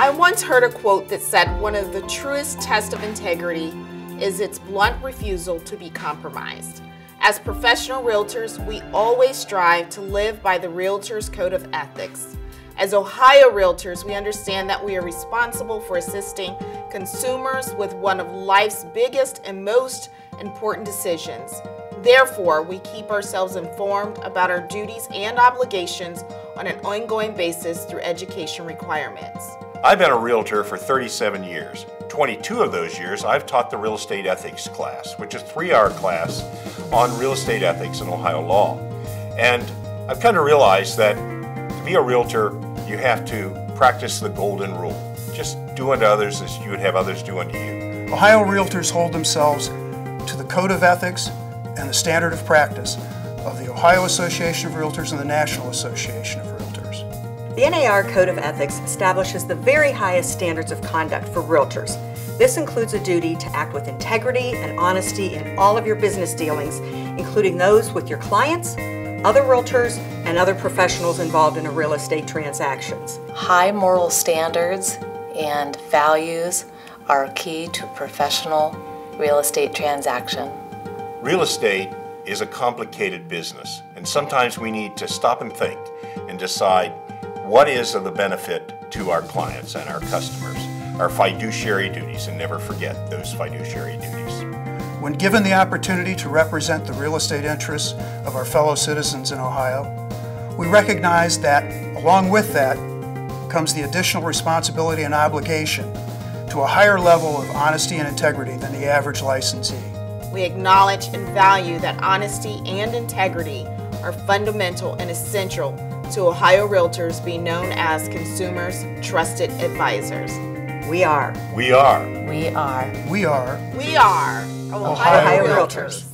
I once heard a quote that said one of the truest tests of integrity is its blunt refusal to be compromised. As professional realtors, we always strive to live by the Realtor's Code of Ethics. As Ohio Realtors, we understand that we are responsible for assisting consumers with one of life's biggest and most important decisions. Therefore, we keep ourselves informed about our duties and obligations on an ongoing basis through education requirements. I've been a realtor for 37 years. 22 of those years, I've taught the real estate ethics class, which is a three-hour class on real estate ethics and Ohio law. And I've kind of realized that to be a realtor, you have to practice the golden rule. Just do unto others as you would have others do unto you. Ohio realtors hold themselves to the Code of Ethics and the Standard of Practice of the Ohio Association of Realtors and the National Association of Realtors. The NAR Code of Ethics establishes the very highest standards of conduct for realtors. This includes a duty to act with integrity and honesty in all of your business dealings, including those with your clients, other realtors, and other professionals involved in a real estate transactions. High moral standards and values are key to professional real estate transaction. Real estate is a complicated business, and sometimes we need to stop and think and decide what is of the benefit to our clients and our customers, our fiduciary duties, and never forget those fiduciary duties. When given the opportunity to represent the real estate interests of our fellow citizens in Ohio, we recognize that along with that comes the additional responsibility and obligation to a higher level of honesty and integrity than the average licensee. We acknowledge and value that honesty and integrity are fundamental and essential to Ohio Realtors be known as consumers' trusted advisors. We are. We are. We are. We are We are Ohio Ohio Realtors. Realtors.